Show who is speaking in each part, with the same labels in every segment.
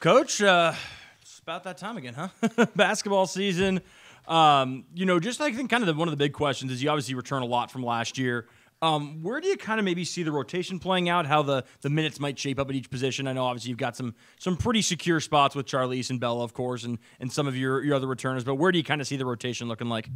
Speaker 1: Coach, uh, it's about that time again, huh? Basketball season. Um, you know, just I think kind of the, one of the big questions is you obviously return a lot from last year. Um, where do you kind of maybe see the rotation playing out? How the, the minutes might shape up at each position? I know obviously you've got some some pretty secure spots with Charlisse and Bella, of course, and and some of your your other returners. But where do you kind of see the rotation looking like?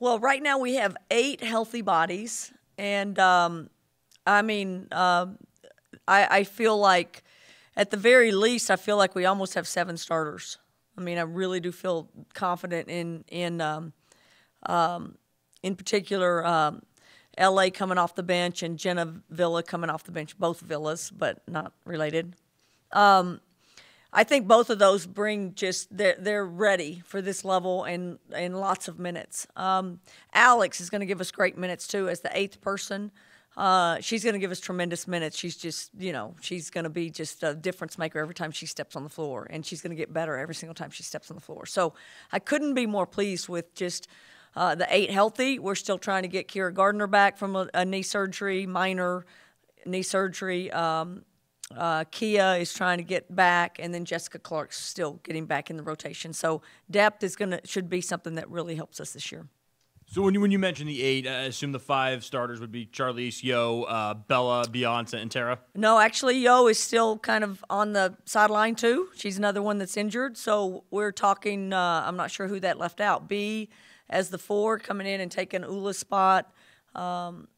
Speaker 2: Well, right now we have eight healthy bodies, and um, I mean, uh, I, I feel like at the very least, I feel like we almost have seven starters. I mean, I really do feel confident in in um, um, in particular um, L.A. coming off the bench and Jenna Villa coming off the bench. Both villas, but not related. Um, I think both of those bring just they're they're ready for this level and and lots of minutes. Um, Alex is going to give us great minutes too as the eighth person. Uh, she's going to give us tremendous minutes. She's just, you know, she's going to be just a difference maker every time she steps on the floor, and she's going to get better every single time she steps on the floor. So I couldn't be more pleased with just uh, the eight healthy. We're still trying to get Kira Gardner back from a, a knee surgery, minor knee surgery. Um, uh, Kia is trying to get back, and then Jessica Clark's still getting back in the rotation. So depth is going to should be something that really helps us this year.
Speaker 1: So when you when you mentioned the eight, I assume the five starters would be Charlisse, Yo, uh, Bella, Beyonce, and Tara.
Speaker 2: No, actually, Yo is still kind of on the sideline too. She's another one that's injured. So we're talking. Uh, I'm not sure who that left out. B as the four coming in and taking Ula's spot. Um,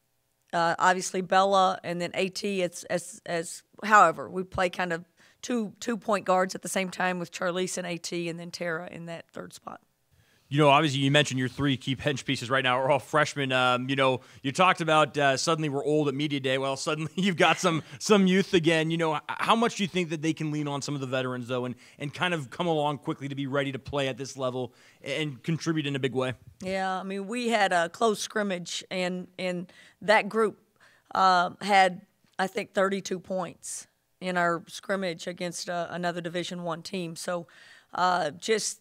Speaker 2: uh, obviously Bella, and then At. It's as as however we play kind of two two point guards at the same time with Charlisse and At, and then Tara in that third spot
Speaker 1: you know, obviously you mentioned your three key bench pieces right now are all freshmen. Um, you know, you talked about uh, suddenly we're old at media day. Well, suddenly you've got some some youth again. You know, how much do you think that they can lean on some of the veterans though, and and kind of come along quickly to be ready to play at this level and contribute in a big way?
Speaker 2: Yeah, I mean, we had a close scrimmage, and and that group uh, had I think 32 points in our scrimmage against uh, another Division One team. So. Uh, just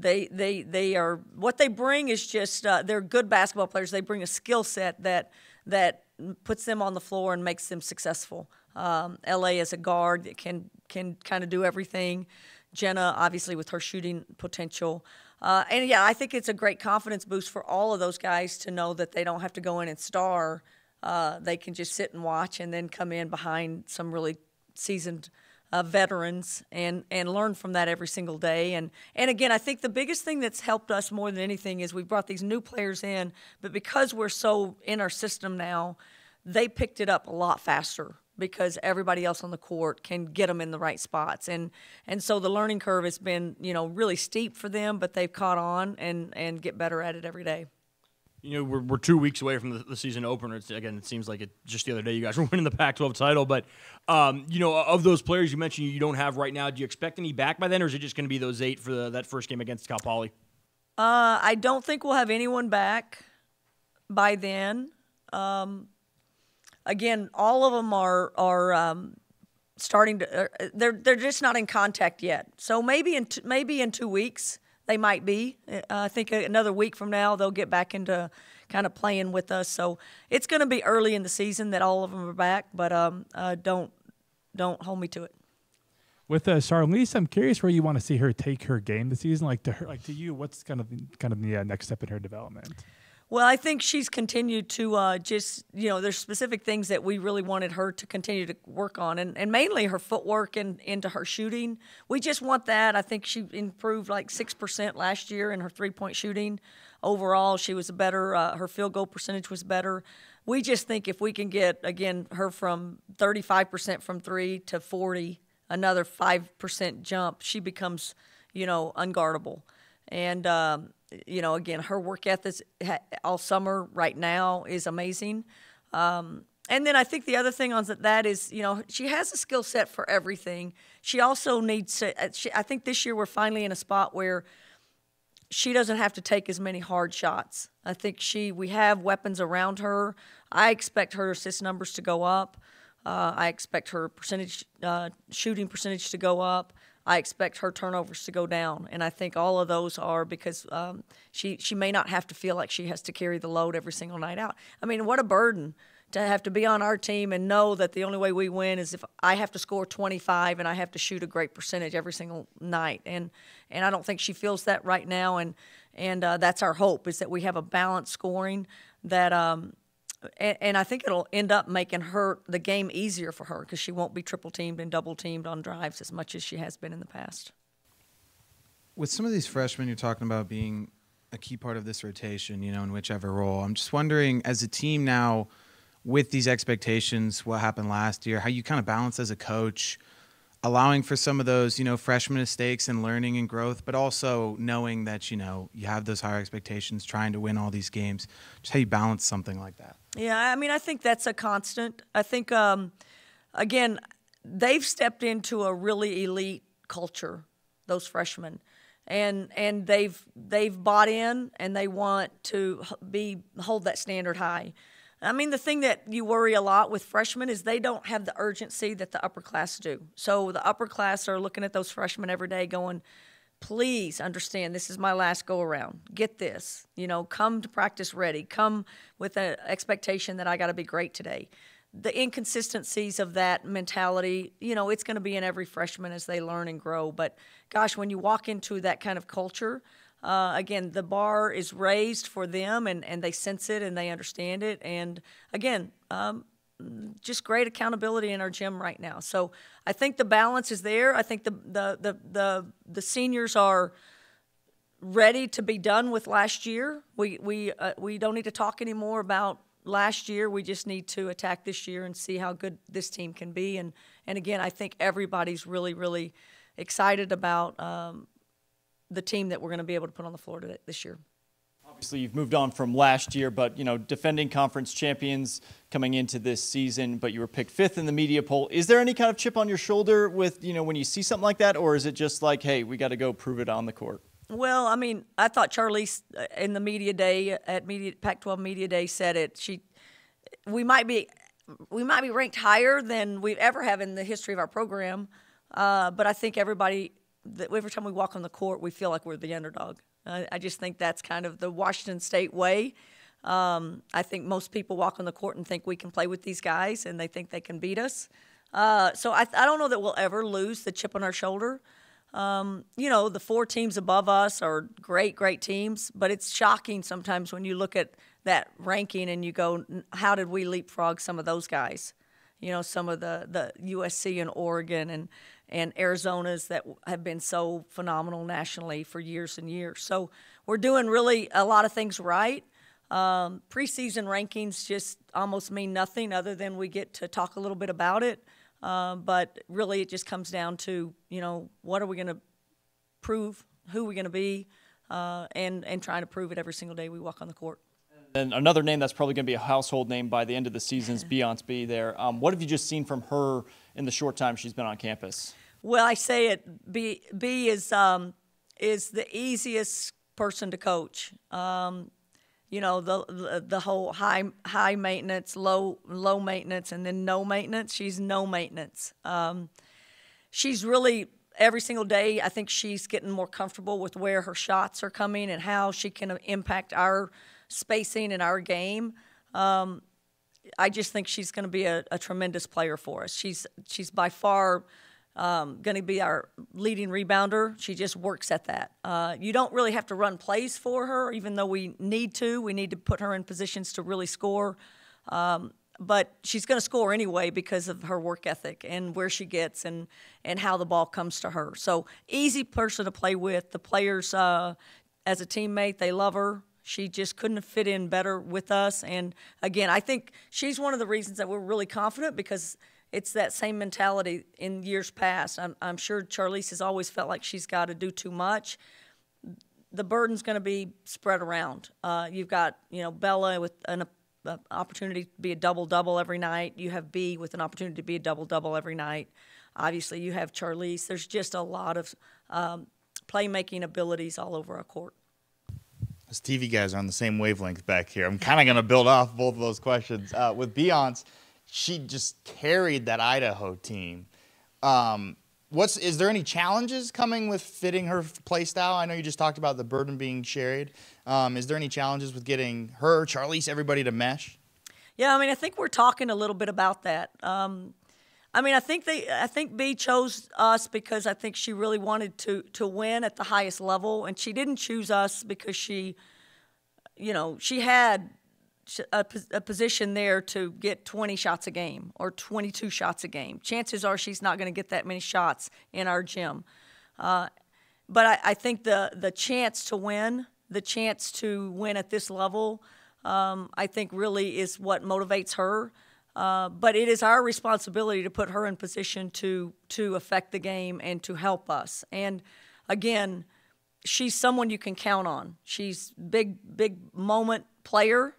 Speaker 2: they they they are what they bring is just uh, they're good basketball players. They bring a skill set that that puts them on the floor and makes them successful. Um, La is a guard that can can kind of do everything. Jenna, obviously, with her shooting potential. Uh, and yeah, I think it's a great confidence boost for all of those guys to know that they don't have to go in and star. Uh, they can just sit and watch and then come in behind some really seasoned uh, veterans and and learn from that every single day. And and again, I think the biggest thing that's helped us more than anything is we've brought these new players in, but because we're so in our system now, they picked it up a lot faster because everybody else on the court can get them in the right spots and and so the learning curve has been you know really steep for them but they've caught on and and get better at it every day
Speaker 1: you know, we're, we're two weeks away from the, the season opener. It's, again, it seems like it just the other day you guys were winning the Pac-12 title. But um, you know, of those players you mentioned you don't have right now, do you expect any back by then, or is it just going to be those eight for the, that first game against Cal Poly?
Speaker 2: Uh, I don't think we'll have anyone back by then. Um, again, all of them are are um, starting to. Uh, they're they're just not in contact yet. So maybe in t- maybe in two weeks they might be. Uh, I think another week from now they'll get back into kind of playing with us. So it's going to be early in the season that all of them are back, but um, uh, don't don't hold me to it.
Speaker 3: With uh, Charlisse, I'm curious where you want to see her take her game this season. Like to her, like to you, what's kind of kind of the uh, next step in her development?
Speaker 2: Well, I think she's continued to uh, just, you know, there's specific things that we really wanted her to continue to work on, and, and mainly her footwork and into her shooting. We just want that. I think she improved like 6% last year in her three point shooting. Overall, she was a better, uh, her field goal percentage was better. We just think if we can get, again, her from 35% from three to 40, another 5% jump, she becomes, you know, unguardable. And, um, you know, again, her work ethic all summer right now is amazing. Um, and then I think the other thing on that is, you know, she has a skill set for everything. She also needs to. Uh, she, I think this year we're finally in a spot where she doesn't have to take as many hard shots. I think she we have weapons around her. I expect her assist numbers to go up. Uh, I expect her percentage uh, shooting percentage to go up. I expect her turnovers to go down, and I think all of those are because um, she she may not have to feel like she has to carry the load every single night out. I mean, what a burden to have to be on our team and know that the only way we win is if I have to score 25 and I have to shoot a great percentage every single night. And and I don't think she feels that right now. And and uh, that's our hope is that we have a balanced scoring that. Um, and, and I think it'll end up making her the game easier for her because she won't be triple teamed and double teamed on drives as much as she has been in the past.
Speaker 4: With some of these freshmen you're talking about being a key part of this rotation, you know, in whichever role, I'm just wondering, as a team now, with these expectations, what happened last year, how you kind of balance as a coach, allowing for some of those, you know, freshman mistakes and learning and growth, but also knowing that, you know, you have those higher expectations, trying to win all these games. Just how you balance something like that.
Speaker 2: Yeah, I mean, I think that's a constant. I think, um, again, they've stepped into a really elite culture, those freshmen. And, and they've they've bought in and they want to be hold that standard high. I mean, the thing that you worry a lot with freshmen is they don't have the urgency that the upper class do. So the upper class are looking at those freshmen every day going, please understand this is my last go around. Get this. You know, come to practice ready. Come with an expectation that I got to be great today. The inconsistencies of that mentality, you know, it's going to be in every freshman as they learn and grow. But gosh, when you walk into that kind of culture, uh, again, the bar is raised for them and, and they sense it and they understand it. And again, um, just great accountability in our gym right now. So I think the balance is there. I think the the the the, the seniors are ready to be done with last year. We we uh, we don't need to talk anymore about last year. We just need to attack this year and see how good this team can be. And and again, I think everybody's really really excited about um, the team that we're going to be able to put on the floor today, this year.
Speaker 5: Obviously, you've moved on from last year, but you know, defending conference champions coming into this season, but you were picked fifth in the media poll. Is there any kind of chip on your shoulder with you know when you see something like that, or is it just like, hey, we got to go prove it on the court?
Speaker 2: Well, I mean, I thought Charlisse uh, in the media day at media Pac-12 media day said it. She, we might be, we might be ranked higher than we've ever have in the history of our program, uh, but I think everybody that every time we walk on the court, we feel like we're the underdog. I, I just think that's kind of the Washington State way. Um, I think most people walk on the court and think we can play with these guys, and they think they can beat us. Uh, so I, I don't know that we'll ever lose the chip on our shoulder. Um, you know, the four teams above us are great, great teams, but it's shocking sometimes when you look at that ranking and you go, how did we leapfrog some of those guys? You know, some of the, the USC and Oregon and and Arizona's that have been so phenomenal nationally for years and years. So we're doing really a lot of things right. Um, preseason rankings just almost mean nothing other than we get to talk a little bit about it. Uh, but really, it just comes down to you know what are we going to prove, who are we going to be, uh, and and trying to prove it every single day we walk on the court.
Speaker 5: And another name that's probably going to be a household name by the end of the season is Beyonce. There, um, what have you just seen from her in the short time she's been on campus?
Speaker 2: Well, I say it. B B is um, is the easiest person to coach. Um, you know the, the, the whole high high maintenance, low low maintenance, and then no maintenance. She's no maintenance. Um, she's really every single day. I think she's getting more comfortable with where her shots are coming and how she can impact our spacing in our game. Um, I just think she's going to be a, a, tremendous player for us. She's she's by far um, going to be our leading rebounder. She just works at that. Uh, you don't really have to run plays for her, even though we need to. We need to put her in positions to really score. Um, but she's going to score anyway because of her work ethic and where she gets and and how the ball comes to her. So easy person to play with. The players, uh, as a teammate, they love her. She just couldn't fit in better with us. And again, I think she's one of the reasons that we're really confident because it's that same mentality in years past. I'm, I'm sure Charlisse has always felt like she's got to do too much. The burden's going to be spread around. Uh, you've got, you know, Bella with an uh, opportunity to be a double double every night. You have Bea with an opportunity to be a double double every night. Obviously, you have Charlisse. There's just a lot of um, playmaking abilities all over our court.
Speaker 6: As TV guys are on the same wavelength back here. I'm kind of going to build off both of those questions. Uh, with Beyonce, she just carried that Idaho team. Um, what's is there any challenges coming with fitting her play style? I know you just talked about the burden being shared. Um, is there any challenges with getting her, Charlisse, everybody to mesh?
Speaker 2: Yeah, I mean, I think we're talking a little bit about that. Um, I mean, I think they, I think B chose us because I think she really wanted to to win at the highest level, and she didn't choose us because she, you know, she had a, a position there to get 20 shots a game or 22 shots a game. Chances are she's not going to get that many shots in our gym. Uh, but I, I, think the the chance to win, the chance to win at this level, um, I think really is what motivates her. Uh, but it is our responsibility to put her in position to to affect the game and to help us. And again, she's someone you can count on. She's big big moment player.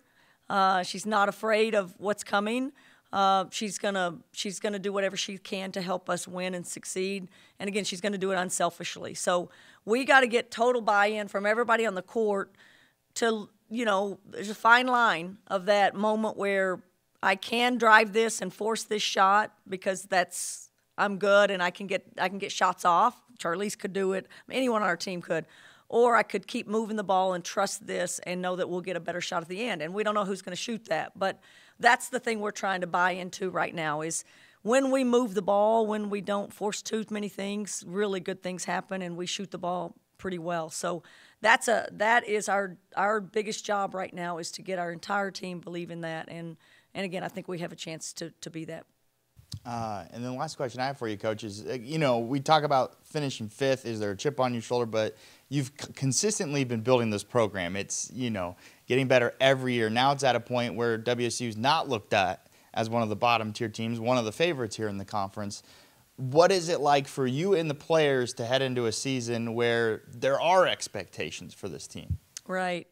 Speaker 2: Uh, she's not afraid of what's coming. Uh, she's gonna she's gonna do whatever she can to help us win and succeed. And again, she's gonna do it unselfishly. So we got to get total buy-in from everybody on the court to you know there's a fine line of that moment where I can drive this and force this shot because that's I'm good and I can get I can get shots off. Charlisse could do it. Anyone on our team could. Or I could keep moving the ball and trust this and know that we'll get a better shot at the end. And we don't know who's going to shoot that, but that's the thing we're trying to buy into right now is when we move the ball, when we don't force too many things, really good things happen and we shoot the ball pretty well. So that's a that is our our biggest job right now is to get our entire team believe in that and and again, I think we have a chance to, to be that.
Speaker 6: Uh, and then the last question I have for you, coach, is uh, you know we talk about finishing fifth. Is there a chip on your shoulder? But you've c- consistently been building this program. It's you know getting better every year. Now it's at a point where WSU is not looked at as one of the bottom tier teams, one of the favorites here in the conference. What is it like for you and the players to head into a season where there are expectations for this team?
Speaker 2: Right.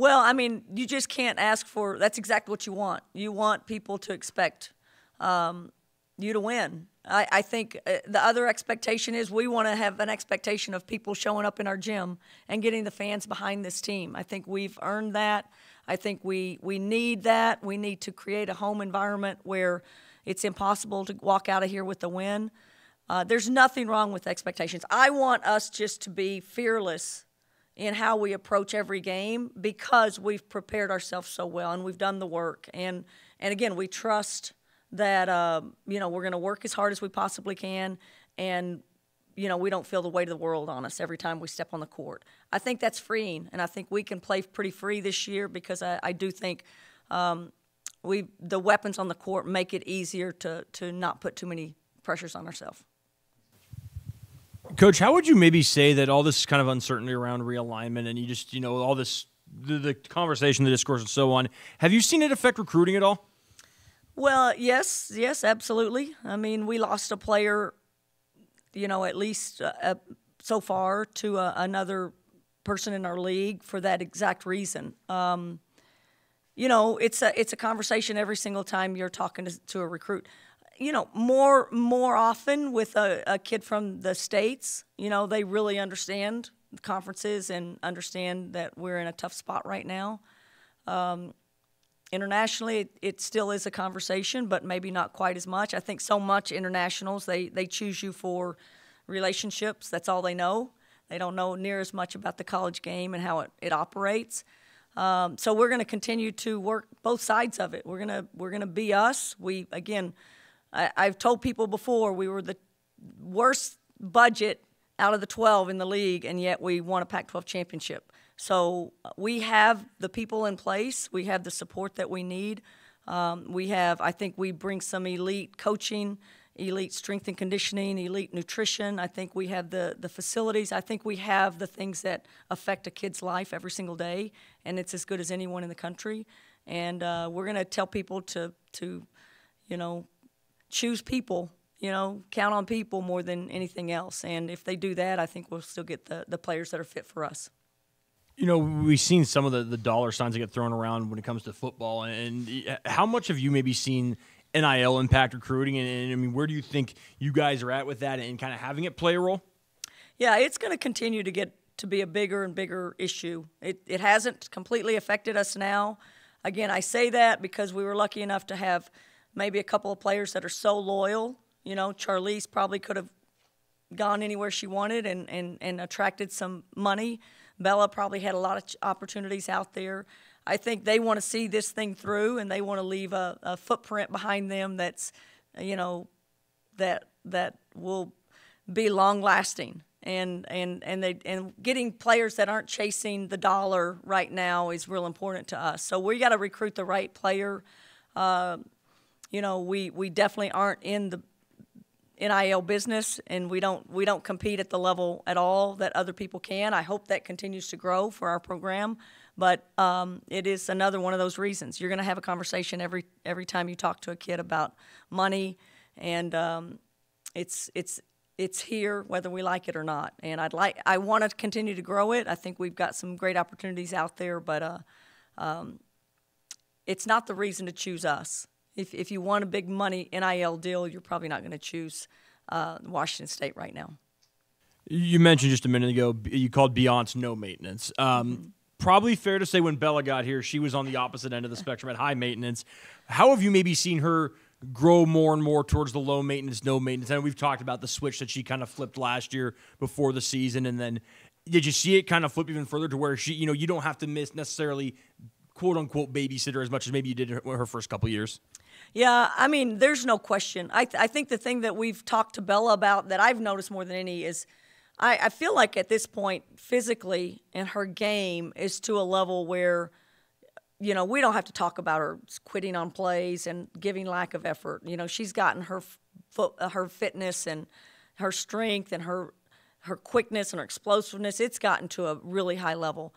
Speaker 2: Well, I mean, you just can't ask for. That's exactly what you want. You want people to expect um, you to win. I, I think uh, the other expectation is we want to have an expectation of people showing up in our gym and getting the fans behind this team. I think we've earned that. I think we we need that. We need to create a home environment where it's impossible to walk out of here with a win. Uh, there's nothing wrong with expectations. I want us just to be fearless in how we approach every game because we've prepared ourselves so well and we've done the work. And and again, we trust that uh, you know we're going to work as hard as we possibly can, and you know we don't feel the weight of the world on us every time we step on the court. I think that's freeing, and I think we can play pretty free this year because I, I do think. Um, we the weapons on the court make it easier to to not put too many pressures on ourselves.
Speaker 1: Coach, how would you maybe say that all this kind of uncertainty around realignment and you just, you know, all this, the, the conversation, the discourse, and so on, have you seen it affect recruiting at all?
Speaker 2: Well, yes, yes, absolutely. I mean, we lost a player, you know, at least uh, uh, so far to uh, another person in our league for that exact reason. Um, you know, it's a it's a conversation every single time you're talking to, to a recruit you know, more more often with a, a kid from the states, you know, they really understand conferences and understand that we're in a tough spot right now. Um, internationally, it, it, still is a conversation, but maybe not quite as much. I think so much internationals they they choose you for relationships. That's all they know. They don't know near as much about the college game and how it, it operates. Um, so we're going to continue to work both sides of it. We're gonna we're gonna be us. We again I, I've told people before we were the worst budget out of the 12 in the league, and yet we won a Pac 12 championship. So uh, we have the people in place, we have the support that we need. Um, we have, I think, we bring some elite coaching, elite strength and conditioning, elite nutrition. I think we have the, the facilities. I think we have the things that affect a kid's life every single day, and it's as good as anyone in the country. And uh, we're going to tell people to, to, you know, choose people, you know, count on people more than anything else. And if they do that, I think we'll still get the, the players that are fit for us.
Speaker 1: You know, we've seen some of the, the dollar signs that get thrown around when it comes to football. And how much have you maybe seen NIL impact recruiting? And, and I mean, where do you think you guys are at with that and kind of having it play a role?
Speaker 2: Yeah, it's going to continue to get to be a bigger and bigger issue. It, it hasn't completely affected us now. Again, I say that because we were lucky enough to have – maybe a couple of players that are so loyal. You know, Charlisse probably could have gone anywhere she wanted and, and, and attracted some money. Bella probably had a lot of opportunities out there. I think they want to see this thing through, and they want to leave a, a footprint behind them that's, you know, that that will be long lasting. And and and they and getting players that aren't chasing the dollar right now is real important to us. So we got to recruit the right player. Uh, you know, we we definitely aren't in the NIL business, and we don't we don't compete at the level at all that other people can. I hope that continues to grow for our program, but um, it is another one of those reasons. You're going to have a conversation every every time you talk to a kid about money, and um, it's it's it's here whether we like it or not. And I'd like I want to continue to grow it. I think we've got some great opportunities out there, but uh, um, it's not the reason to choose us. If if you want a big money NIL deal, you're probably not going to choose uh, Washington State right now.
Speaker 1: You mentioned just a minute ago you called Beyonce no maintenance. Um, Probably fair to say when Bella got here, she was on the opposite end of the spectrum at high maintenance. How have you maybe seen her grow more and more towards the low maintenance, no maintenance? And we've talked about the switch that she kind of flipped last year before the season, and then did you see it kind of flip even further to where she, you know, you don't have to miss necessarily quote unquote babysitter as much as maybe you did her, her first couple years?
Speaker 2: Yeah, I mean, there's no question. I, th- I think the thing that we've talked to Bella about that I've noticed more than any is I, I feel like at this point, physically and her game is to a level where, you know, we don't have to talk about her quitting on plays and giving lack of effort. You know, she's gotten her foot, uh, her fitness and her strength and her her quickness and her explosiveness. It's gotten to a really high level.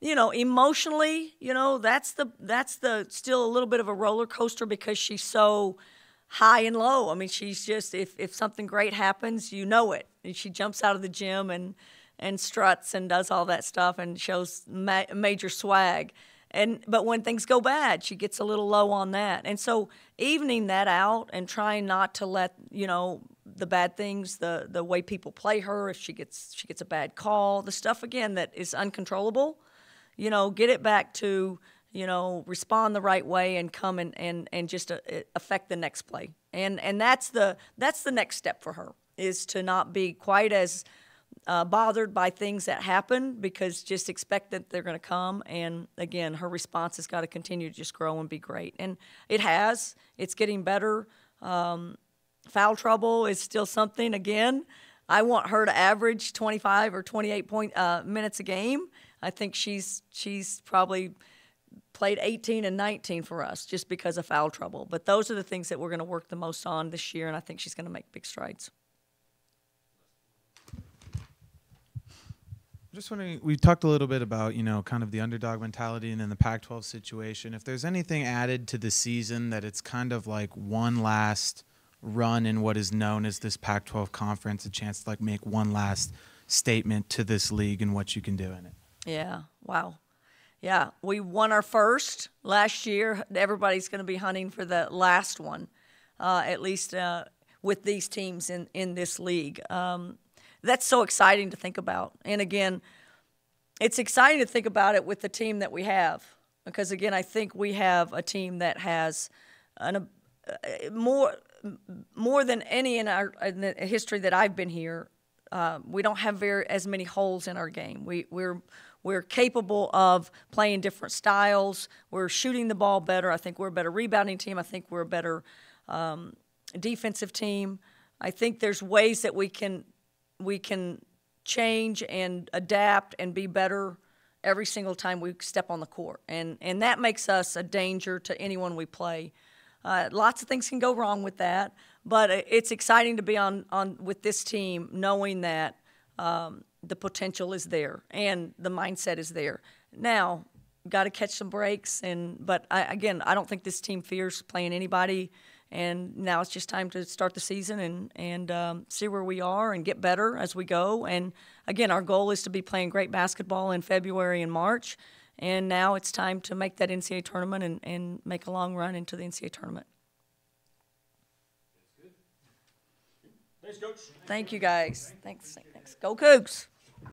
Speaker 2: You know, emotionally, you know, that's the that's the still a little bit of a roller coaster because she's so high and low. I mean, she's just if if something great happens, you know it. And she jumps out of the gym and and struts and does all that stuff and shows ma- major swag. And but when things go bad, she gets a little low on that. And so evening that out and trying not to let you know the bad things, the the way people play her, if she gets she gets a bad call, the stuff again that is uncontrollable, you know, get it back to you know, respond the right way and come and, and, and just uh, affect the next play. And and that's the that's the next step for her is to not be quite as uh, bothered by things that happen because just expect that they're going to come. And again, her response has got to continue to just grow and be great. And it has. It's getting better. Um, foul trouble is still something. Again, I want her to average 25 or 28 point uh, minutes a game. I think she's she's probably played 18 and 19 for us just because of foul trouble. But those are the things that we're going to work the most on this year, and I think she's going to make big strides.
Speaker 4: Just wondering, we talked a little bit about, you know, kind of the underdog mentality and then the Pac 12 situation. If there's anything added to the season that it's kind of like one last run in what is known as this Pac 12 conference, a chance to like make one last statement to this league and what you can do in it.
Speaker 2: Yeah, wow. Yeah, we won our first last year. Everybody's going to be hunting for the last one, uh, at least uh, with these teams in, in this league. Um, that's so exciting to think about. And again, it's exciting to think about it with the team that we have. Because again, I think we have a team that has an, uh, more more than any in our in the history that I've been here. Uh, we don't have very as many holes in our game. We we're we're capable of playing different styles. We're shooting the ball better. I think we're a better rebounding team. I think we're a better um, defensive team. I think there's ways that we can we can change and adapt and be better every single time we step on the court, and and that makes us a danger to anyone we play. Uh, lots of things can go wrong with that, but it's exciting to be on on with this team, knowing that um, the potential is there and the mindset is there. Now, got to catch some breaks, and but I, again, I don't think this team fears playing anybody. And now it's just time to start the season and and um, see where we are and get better as we go. And again, our goal is to be playing great basketball in February and March. And now it's time to make that NCAA tournament and, and make a long run into the NCAA tournament.
Speaker 1: Thanks, Coach.
Speaker 2: Thank you, guys. Thanks. Thanks. Go Cougs.